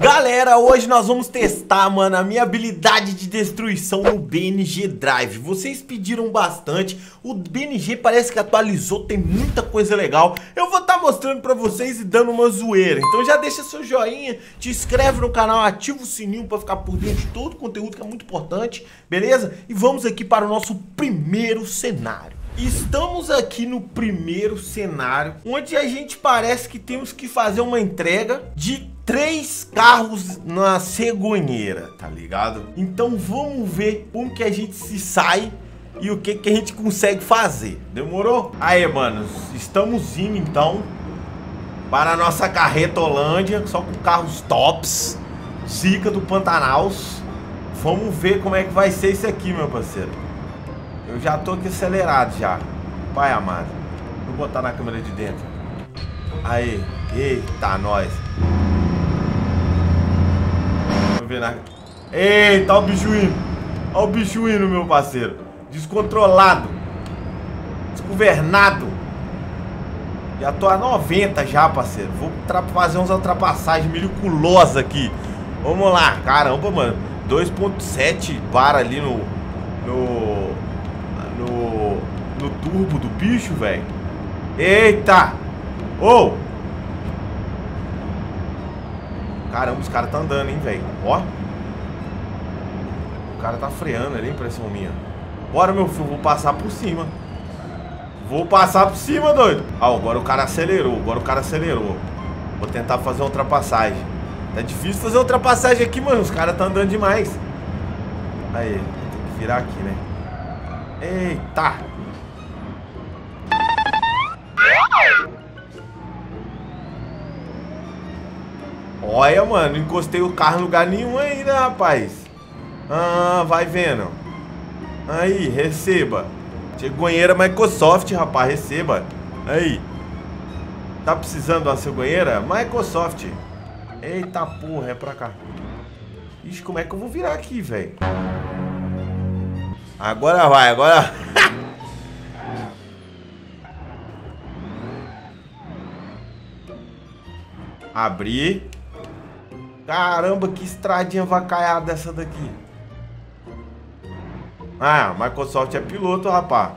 Galera, hoje nós vamos testar, mano, a minha habilidade de destruição no BNG Drive. Vocês pediram bastante, o BNG parece que atualizou, tem muita coisa legal. Eu vou estar tá mostrando pra vocês e dando uma zoeira. Então já deixa seu joinha, te inscreve no canal, ativa o sininho pra ficar por dentro de todo o conteúdo que é muito importante, beleza? E vamos aqui para o nosso primeiro cenário. Estamos aqui no primeiro cenário, onde a gente parece que temos que fazer uma entrega de três carros na cegonheira, tá ligado? Então vamos ver como que a gente se sai e o que que a gente consegue fazer. Demorou? Aí, mano, estamos indo então para a nossa carreta Holândia, só com carros tops, Zica do Pantanaus. Vamos ver como é que vai ser isso aqui, meu parceiro. Eu já tô aqui acelerado já. Pai amado. Vou botar na câmera de dentro. Aí. Eita, nós. Na... Eita, olha o bicho indo. Olha o bicho indo, meu parceiro. Descontrolado. Desgovernado. Já tô a 90 já, parceiro. Vou fazer umas ultrapassagens miraculosas aqui. Vamos lá. Caramba, mano. 2.7 para ali no... No no, no turbo do bicho, velho. Eita! Ô! Oh! Caramba, os caras tá andando, hein, velho. Ó. O cara tá freando ali, impressão minha. Bora, meu filho, vou passar por cima. Vou passar por cima, doido. Ah, agora o cara acelerou, agora o cara acelerou. Vou tentar fazer uma ultrapassagem. Tá difícil fazer ultrapassagem aqui, mano. Os caras tá andando demais. Aí, tem que virar aqui, né? Eita! Olha, mano, encostei o carro em lugar nenhum ainda, rapaz. Ah, vai vendo. Aí, receba. Cegonheira Microsoft, rapaz, receba. Aí. Tá precisando de uma cegonheira? Microsoft. Eita porra, é pra cá. Ixi, como é que eu vou virar aqui, velho? Agora vai, agora... Abrir. Caramba, que estradinha vacaiada essa daqui. Ah, Microsoft é piloto, rapá.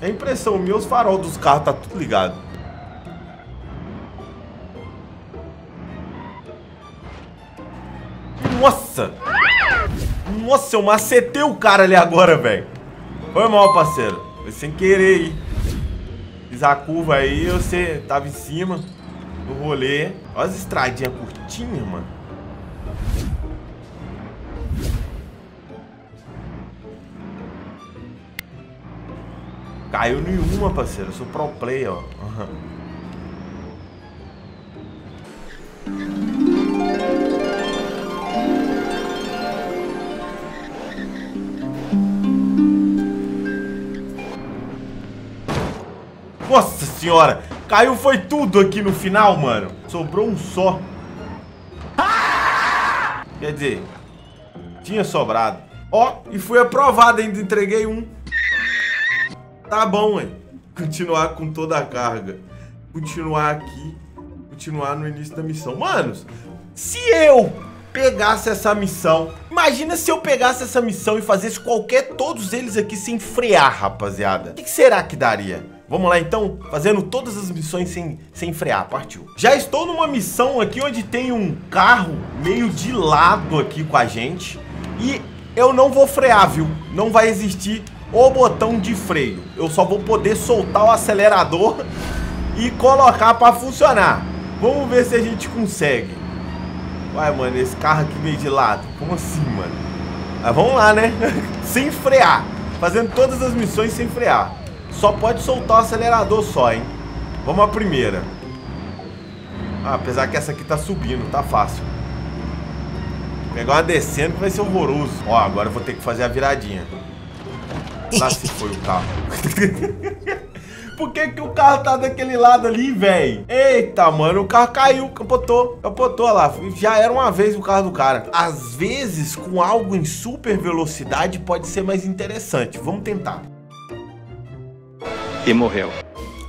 É impressão minha, os farol dos carros tá tudo ligado. Nossa! Nossa, eu macetei o cara ali agora, velho. Foi mal, parceiro. Foi sem querer aí. A curva aí, você tava em cima do rolê. Olha as estradinhas curtinhas, mano. Caiu nenhuma, parceiro. Eu sou pro play, ó. Uhum. Nossa senhora, caiu foi tudo aqui no final, mano. Sobrou um só. Quer dizer, tinha sobrado. Ó, e fui aprovado ainda, entreguei um. Tá bom, hein? Continuar com toda a carga. Continuar aqui. Continuar no início da missão. Manos, se eu pegasse essa missão. Imagina se eu pegasse essa missão e fazesse qualquer todos eles aqui sem frear, rapaziada. O que, que será que daria? Vamos lá então, fazendo todas as missões sem, sem frear, partiu. Já estou numa missão aqui onde tem um carro meio de lado aqui com a gente. E eu não vou frear, viu? Não vai existir o botão de freio. Eu só vou poder soltar o acelerador e colocar para funcionar. Vamos ver se a gente consegue. Vai, mano, esse carro aqui meio de lado. Como assim, mano? Mas vamos lá, né? sem frear. Fazendo todas as missões sem frear. Só pode soltar o acelerador só, hein? Vamos à primeira. Ah, apesar que essa aqui tá subindo, tá fácil. Vou pegar uma descendo que vai ser horroroso. Ó, agora eu vou ter que fazer a viradinha. Lá se foi o carro. Por que, que o carro tá daquele lado ali, velho? Eita, mano, o carro caiu, capotou, capotou lá. Já era uma vez o carro do cara. Às vezes, com algo em super velocidade, pode ser mais interessante. Vamos tentar e morreu.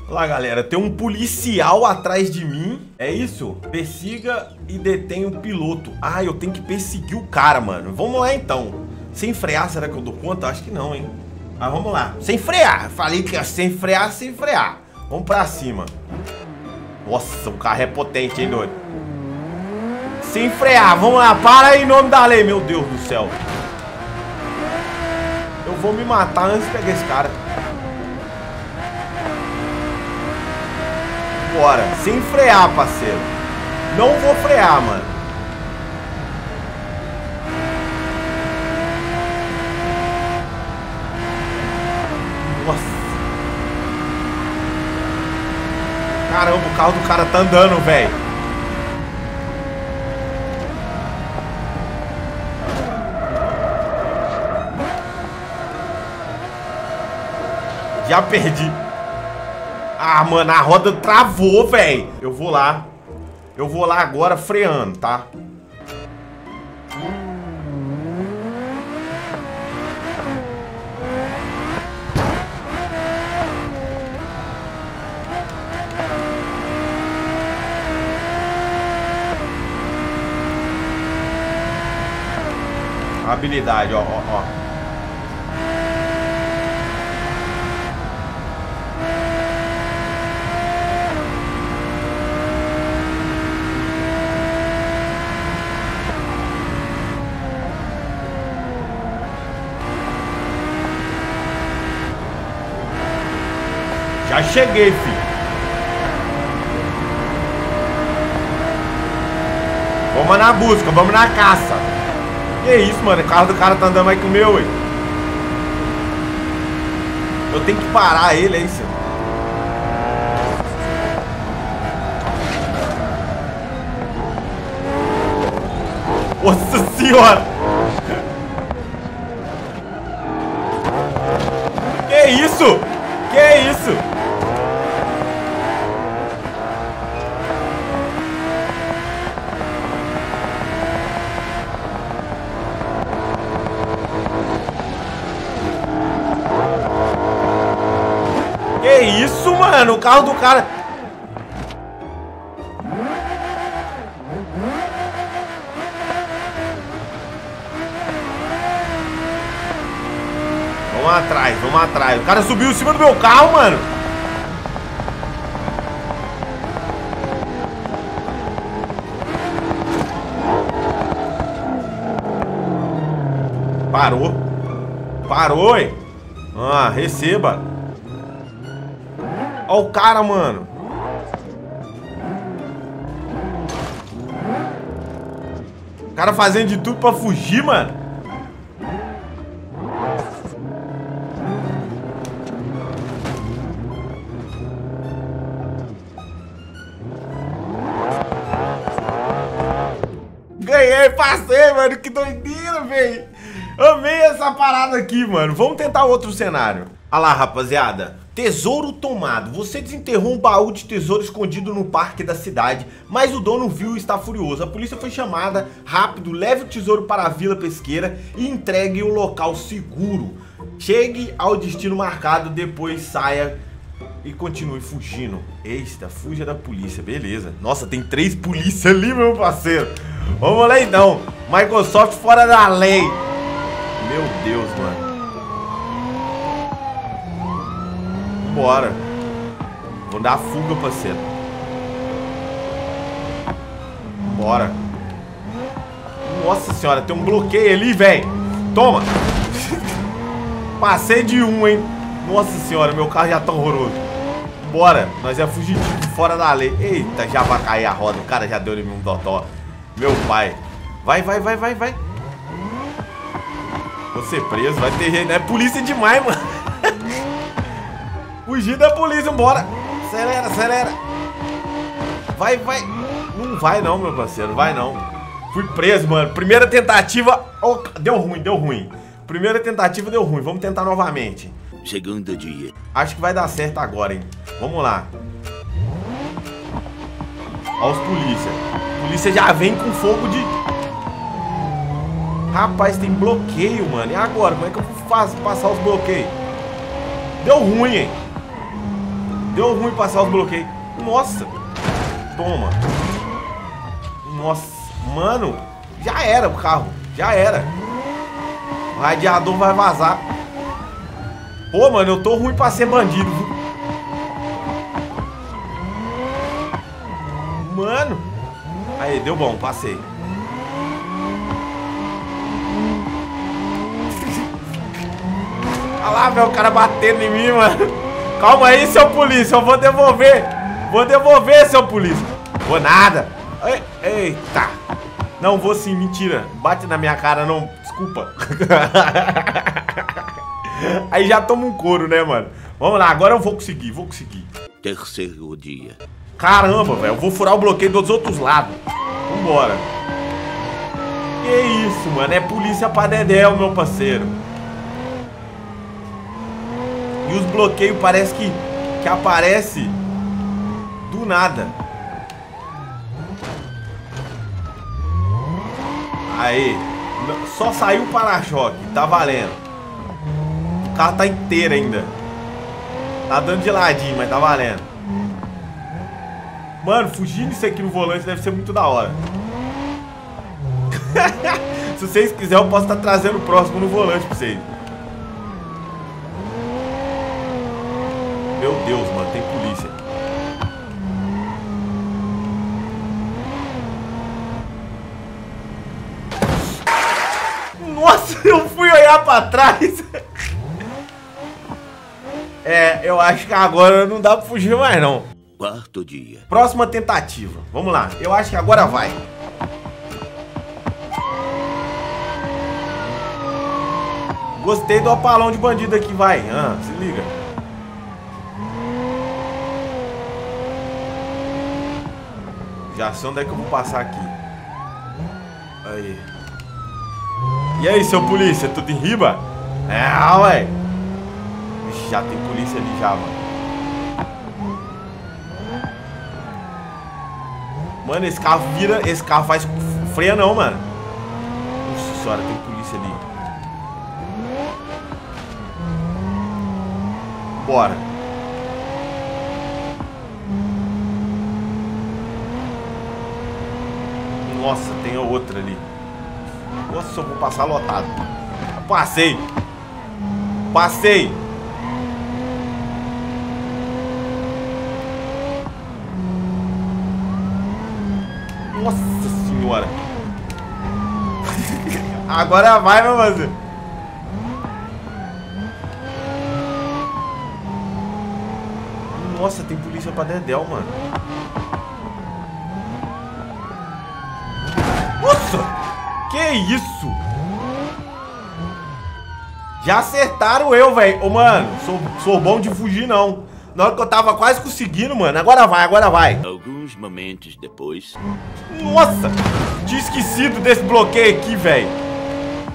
Olha lá, galera, tem um policial atrás de mim. É isso? Persiga e detém o piloto. Ah, eu tenho que perseguir o cara, mano. Vamos lá, então. Sem frear, será que eu dou conta? Acho que não, hein? Mas vamos lá. Sem frear. Falei que ia sem frear, sem frear. Vamos pra cima. Nossa, o carro é potente, hein, doido? Sem frear. Vamos lá. Para aí em nome da lei. Meu Deus do céu. Eu vou me matar antes de pegar esse cara. Bora. Sem frear, parceiro. Não vou frear, mano. Nossa. Caramba, o carro do cara tá andando, velho. Já perdi. Ah, mano, a roda travou, velho. Eu vou lá. Eu vou lá agora freando, tá? Habilidade, ó, ó, ó. Cheguei, filho. Vamos na busca, vamos na caça. Que isso, mano? O carro do cara tá andando mais que o meu, ué. Eu tenho que parar ele, é isso? Nossa senhora! Que isso? Que isso? Isso, mano? O carro do cara... Vamos atrás, vamos atrás. O cara subiu em cima do meu carro, mano. Parou. Parou, hein? Ah, receba. Olha o cara, mano. O cara fazendo de tudo pra fugir, mano. Ganhei, passei, mano. Que doideira, velho. Amei essa parada aqui, mano. Vamos tentar outro cenário. Olha lá, rapaziada. Tesouro tomado. Você desenterrou um baú de tesouro escondido no parque da cidade, mas o dono viu e está furioso. A polícia foi chamada. Rápido, leve o tesouro para a vila pesqueira e entregue em um local seguro. Chegue ao destino marcado, depois saia e continue fugindo. Eita, fuja da polícia, beleza. Nossa, tem três polícias ali, meu parceiro. Vamos lá então. Microsoft fora da lei. Meu Deus, mano. Bora. Vou dar a fuga, parceiro. Bora. Nossa senhora, tem um bloqueio ali, velho. Toma. Passei de um, hein. Nossa senhora, meu carro já tá horroroso. Bora. Nós é fugitivo fora da lei. Eita, já vai cair a roda. O cara já deu em mim um dotó. Meu pai. Vai, vai, vai, vai, vai. Vou ser preso, vai ter gente. É polícia demais, mano. Fugir da polícia, bora. Acelera, acelera. Vai, vai. Não vai não, meu parceiro, vai não. Fui preso, mano. Primeira tentativa... Oh, deu ruim, deu ruim. Primeira tentativa deu ruim. Vamos tentar novamente. Segundo dia. Acho que vai dar certo agora, hein. Vamos lá. Olha os polícia. polícia já vem com fogo de... Rapaz, tem bloqueio, mano. E agora? Como é que eu faço passar os bloqueios? Deu ruim, hein? Deu ruim passar os bloqueios. Nossa. Toma. Nossa. Mano, já era o carro. Já era. O radiador vai vazar. Pô, mano, eu tô ruim pra ser bandido? Mano. Aí, deu bom, passei. Olha lá, velho, o cara batendo em mim, mano. Calma aí, seu polícia, eu vou devolver. Vou devolver, seu polícia. Vou nada. Eita. Não, vou sim, mentira. Bate na minha cara, não. Desculpa. Aí já toma um couro, né, mano? Vamos lá, agora eu vou conseguir, vou conseguir. Terceiro dia. Caramba, velho, eu vou furar o bloqueio dos outros lados. Vambora. Que isso, mano, é polícia pra dedéu, meu parceiro. E os bloqueios parece que, que aparece do nada. Aí, só saiu o para-choque, tá valendo. O carro tá inteiro ainda. Tá dando de ladinho, mas tá valendo. Mano, fugir disso aqui no volante deve ser muito da hora. Se vocês quiserem, eu posso estar tá trazendo o próximo no volante pra vocês. Meu Deus, mano, tem polícia. Nossa, eu fui olhar pra trás. É, eu acho que agora não dá pra fugir mais, não. Quarto dia. Próxima tentativa. Vamos lá. Eu acho que agora vai. Gostei do apalão de bandido aqui, vai. Ah, se liga. Já sei onde é que eu vou passar aqui. Aí. E aí, seu polícia, tudo em riba? É, ué já tem polícia ali já, mano. Mano, esse carro vira. Esse carro faz freia não, mano. Nossa senhora, tem polícia ali. Bora. Nossa, tem outra ali. Nossa, eu vou passar lotado. Passei. Passei. Nossa senhora. Agora vai, meu parceiro. Nossa, tem polícia pra Dedel, mano. Nossa! Que isso? Já acertaram eu, velho. Ô, mano, sou, sou bom de fugir, não. Na hora que eu tava quase conseguindo, mano. Agora vai, agora vai. Alguns momentos depois. Nossa! Tinha esquecido desse bloqueio aqui, velho.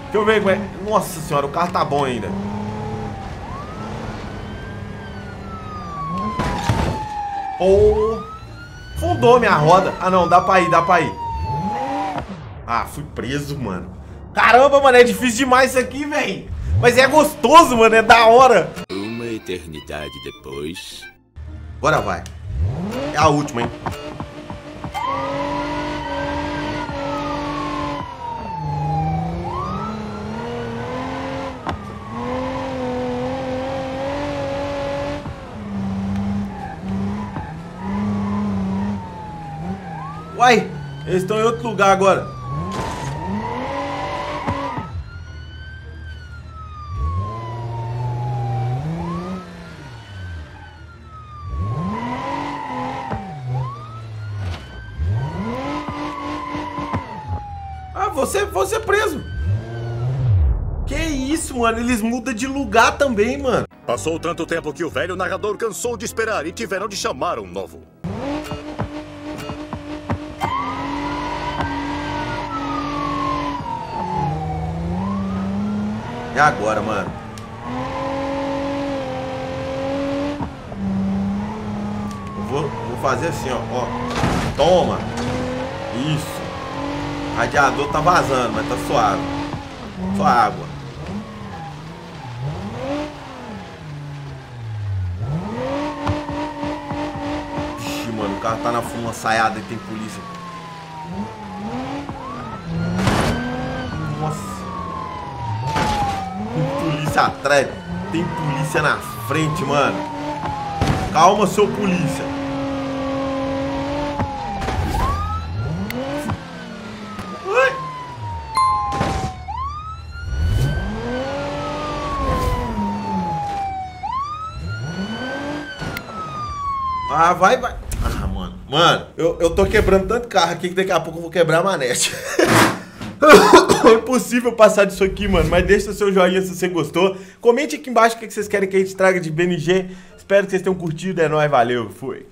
Deixa eu ver como é. Nossa senhora, o carro tá bom ainda. Oh! Fundou minha roda. Ah, não, dá pra ir, dá pra ir. Ah, fui preso, mano. Caramba, mano, é difícil demais isso aqui, velho. Mas é gostoso, mano, é da hora eternidade depois. Bora vai. É a última, hein? Uai, eles estão em outro lugar agora. Você, você preso. Que isso, mano? Eles mudam de lugar também, mano. Passou tanto tempo que o velho narrador cansou de esperar e tiveram de chamar um novo. É agora, mano. vou, vou fazer assim, ó. ó. Toma. Isso. Radiador tá vazando, mas tá suave. Só água. mano. O carro tá na fuma e tem polícia. Nossa. Tem polícia atrás. Tem polícia na frente, mano. Calma, seu polícia. Vai, vai. Ah, mano. Mano, eu, eu tô quebrando tanto carro aqui que daqui a pouco eu vou quebrar a manete. É impossível passar disso aqui, mano. Mas deixa seu joinha se você gostou. Comente aqui embaixo o que vocês querem que a gente traga de BNG. Espero que vocês tenham curtido. É nóis, valeu, fui.